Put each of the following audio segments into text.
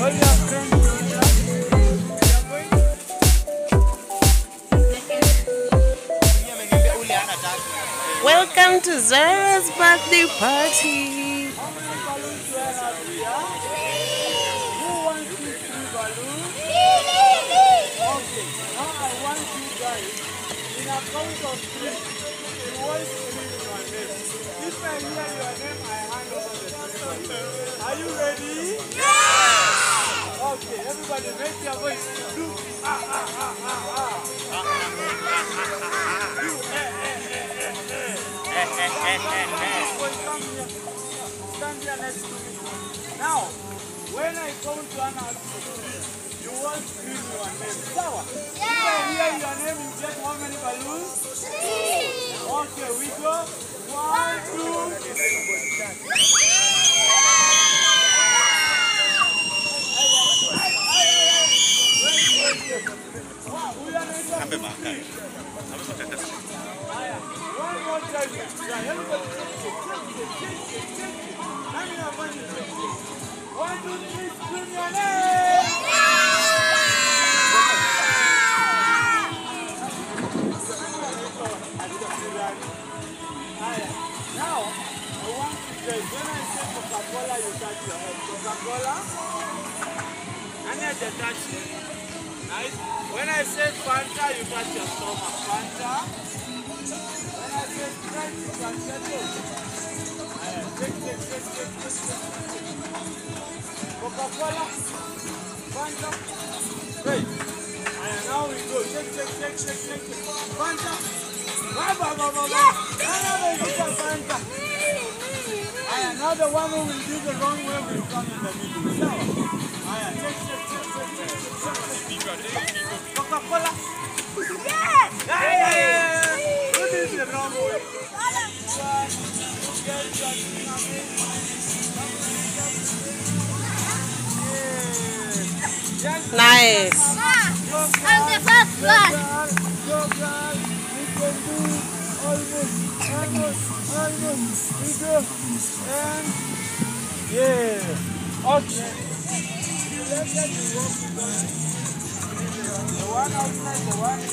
Welcome to Zara's birthday party. If I hear your name, I the. Are you ready? Okay, everybody make voice. Do ah ah ah ah ah. Do eh eh eh eh eh. Boy, come here. Stand here next to me. Now, when I out to three, you won't scream your name. If I hear your name, you get how many balloons? Okay, we go. One, two, Wow, Coca-Cola. Fanta. Great. Aya, now we go. Ba, ba, ba, ba, ba. No, no, no, you got Fanta. Aya, now the one who will do the wrong way will come in the middle. So, aya, shake, shake, shake, shake, shake, shake, shake. Coca-Cola. Yes! Yeah, yeah, yeah. Who did the wrong way? One, two, get your thing amazing. Yeah. Nice. I'm the first one. Girl, go girl, we can do almost, almost, almost. We go. And yeah. Okay. Walk The one outside, the one and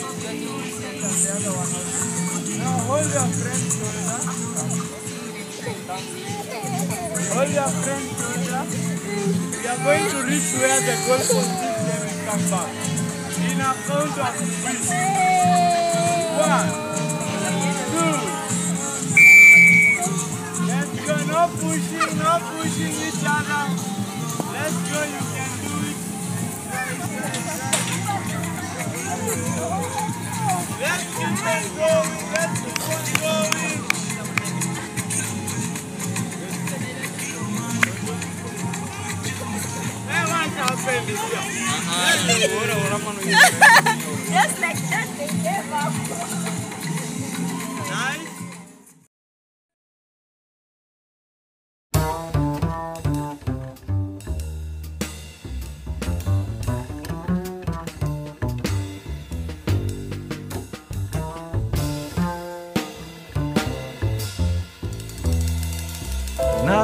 the other one outside. Now hold your friend closer. Hold your friend closer. We are going to reach where the goalpost is, then we come back. In a count of three. One, two. Let's go. No pushing, no pushing each other. Let's go. You can do it. Let's keep on going.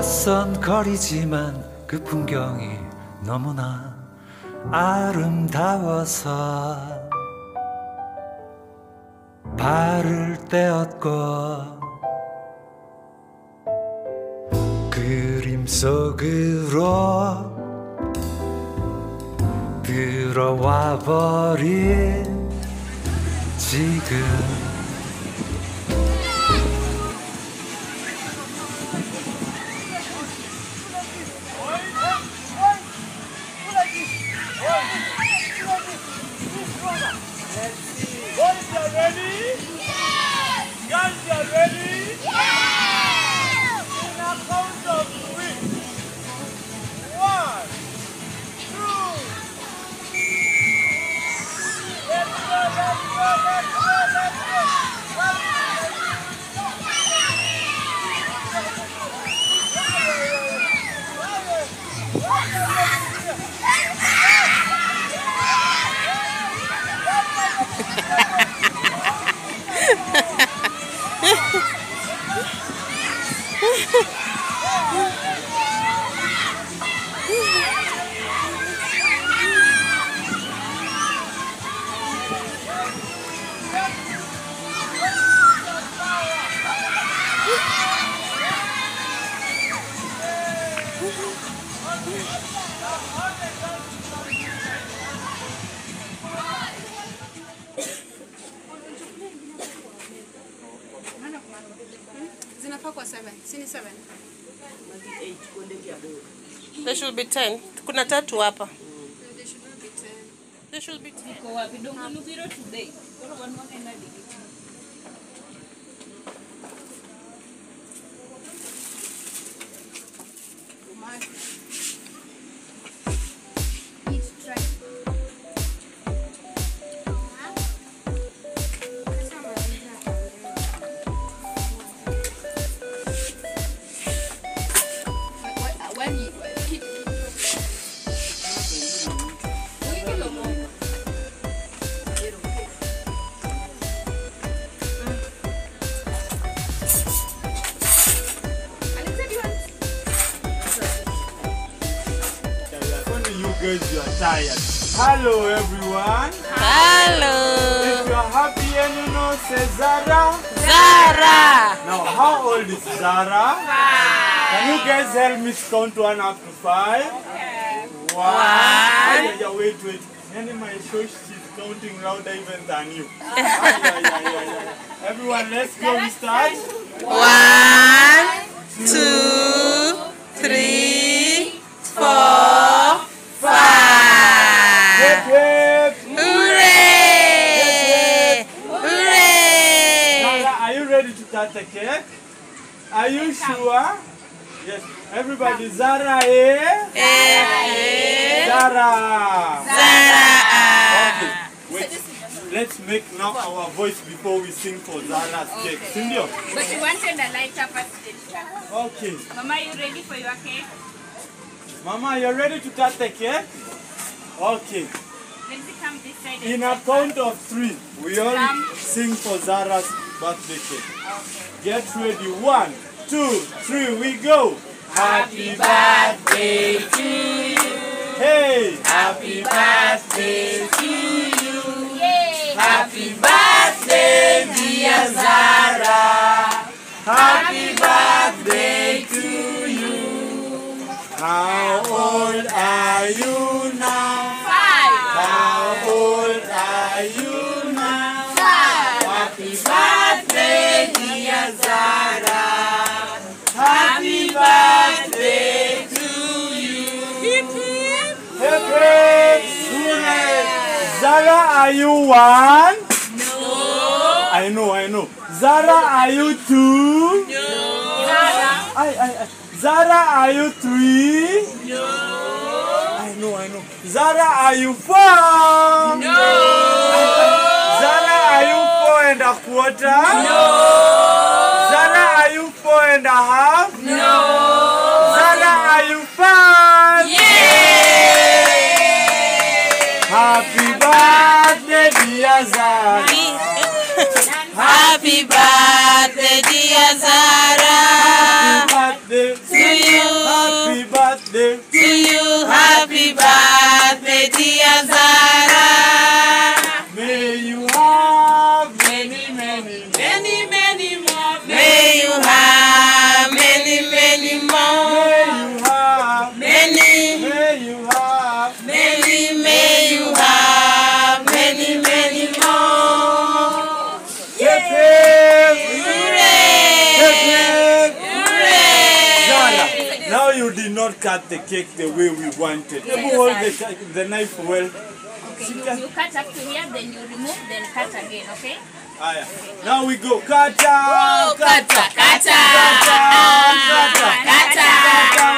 낯선 거리지만 그 풍경이 너무나 아름다워서 발을 떼었고 그림 속으로 들어와 버린 지금 zinapakwa 7 sini 7 There should be 10. Kuna tatu hapa. they should be 10 There should be 10. Ko wapi dongo nubiro today. Koro wan wang'e nade Only you are tired. Hello everyone. Hello. If you are happy and you know, say Zara. Zara. Now, how old is Zara? Can you guys help me count one up to five? One. Yeah, yeah, wait, wait. Any my show she's counting louder even than you. yeah, yeah, yeah, yeah. Everyone, let's go. We start. One, two, three, four, five. Hip, hip. Hooray! Hooray! Zara, are you ready to the cake? Are you sure? Yes. Everybody, Zara, eh? Eh, Zara. Zara. Okay. Wait. Let's make now our voice before we sing for Zara's cake. Sindio? But you wanted a lighter birthday. Okay. Mama, you ready for your cake? Mama, you ready to cut the cake? Okay. In a count of three, we all Come. sing for Zara's birthday cake. Get ready. One, two, three, we go. Happy birthday to you. Hey. Happy birthday to you. Happy birthday, dear Zara. Happy birthday to you. How old are you old are you now? Happy birthday, dear Zara. Happy birthday to you. Hip hip. Hip hip. Zara, are you one? No. I know, I know. Zara, are you two? No. I, I, I. Zara, are you three? No. I know, I know. Zara, are you four? No. And a quarter? No. Zara, are you four and a half? No. Zara, are you five? Yeah. Happy birthday, dear Zara. Happy birthday, not cut the cake the way we wanted. Maybe hold the, the knife well. Okay, you, you cut up to here, then you remove, then cut again, okay? Ah, Aya. Now we go. Kata. Oh, kata, kata, Kata. kata,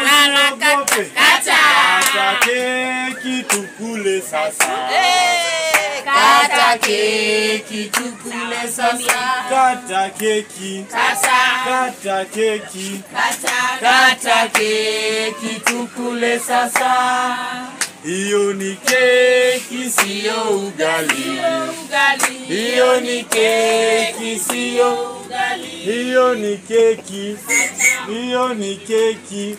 Usiogope. kata. Kata keki tukule sasa. Hey, Kata keki tukule sasa. Kata keki. Kata, Kata keki. kata, kata keki tukule sasa. Hiyo ni keki siyo ugali. Ugali, Hiyo ni keki siyo ugali. Hiyo ni keki. Hiyo ni keki.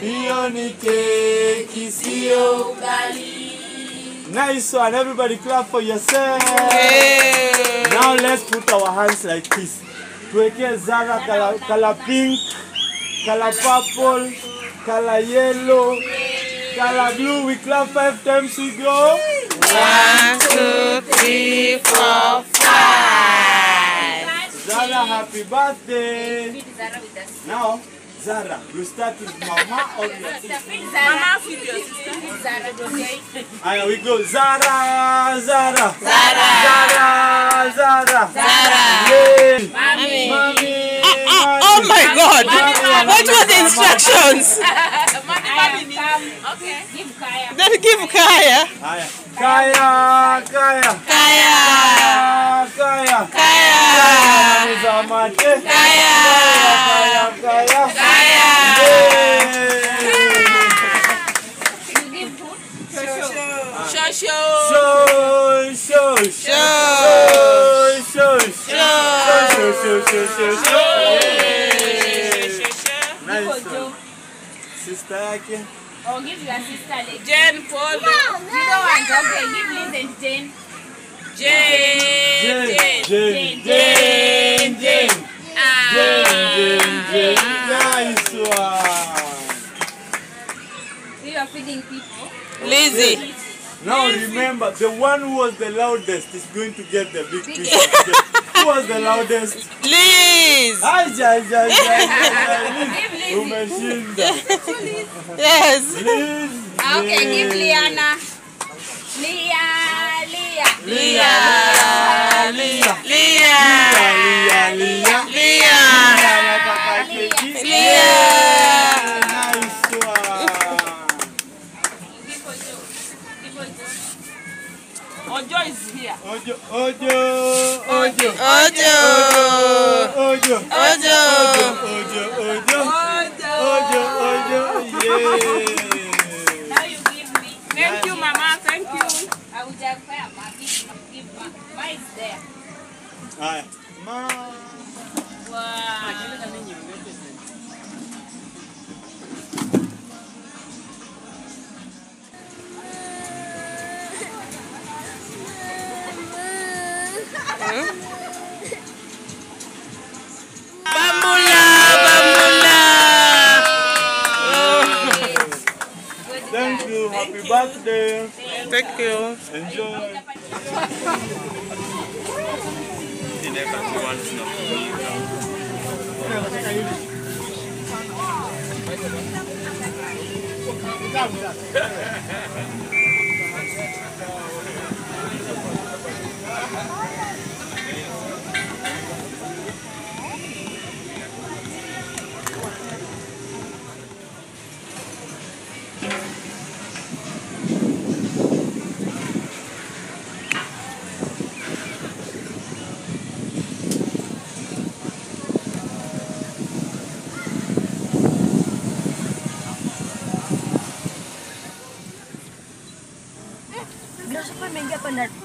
Hiyo ni keki siyo Nice one. Everybody clap for yourself. Now let's put our hands like this. Tuweke Zara color, color pink, color purple, color yellow, Color blue, we clap five times, we go. One, two, three, four, five. Zara, happy birthday. Feed Zara with us. Now, Zara, you start with mama or your Sister, feed Zara. Mama, feed your sister. Feed Zara, okay? And we go Zara, Zara, Zara. Zara, Zara, Zara. Yay. Mommy. Mommy, Oh my God! What was the instructions? Mommy, mommy, Come, Okay. give Kaya. Then give Kaya. Aya. Kaya, Kaya, Kaya. Kaya, Kaya. Kaya. Nizamate. Kaya. Kaya, Nice one. Sister yake. Or give your sister like Jen, follow. You don't want okay, give Liz and Jane. Jane, Jen. Jane, Jane, Jane, Jane, Ah. Jane, Jane. Nice one. You are feeding people. Lizzie. Now remember, the one who was the loudest is going to get the big piece of cake. Who was the loudest? Liz. Aja. Liz. Yes. Liz. Okay, give Yay. Liana. Lia, Lia. Lia, Lia, Lia. Leah. Lia, Lia. Leah. Anataka Thank you, Mama. Thank you. I will just fire ma. Give, give ma. Ma is there. Haya. Ma. Bambula. Bambula. Thank you. Happy birthday. Thank you. Enjoy. Mama,